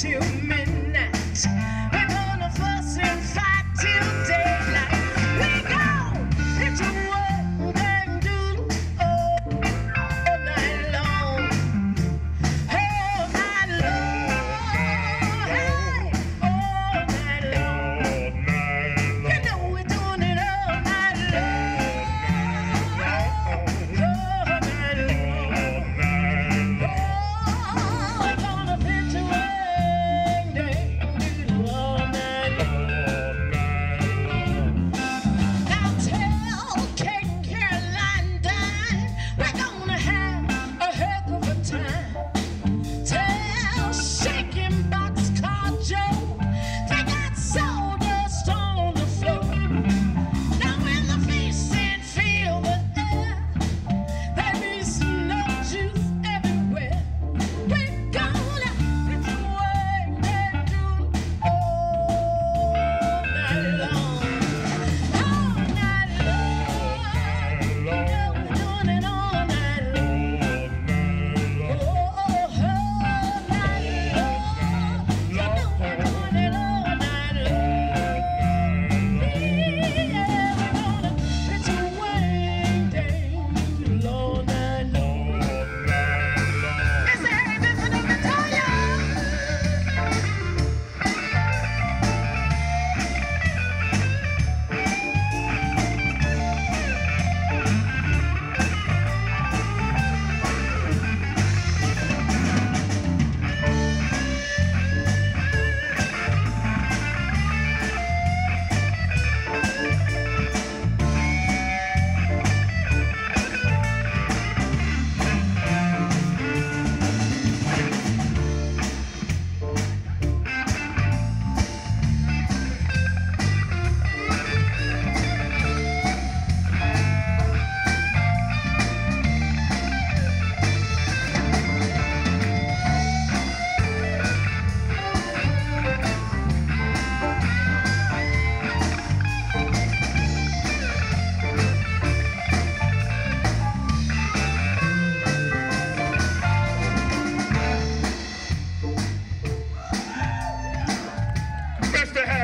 see you.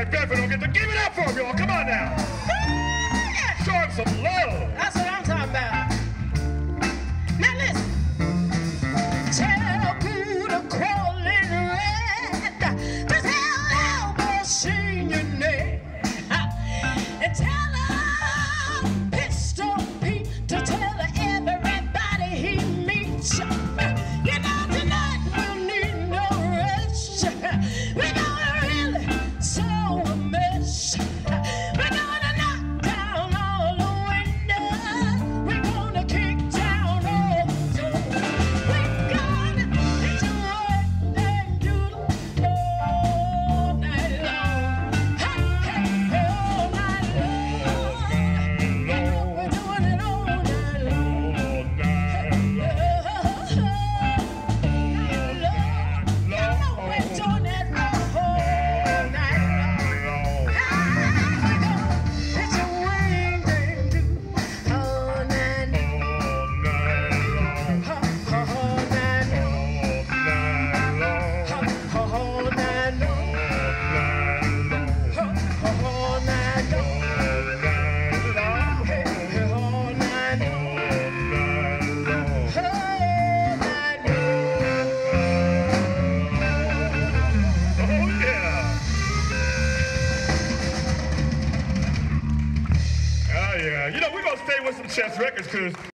Brad will get to give it up for him, y'all. Come on now. Show him some love. stay with some chess records, cause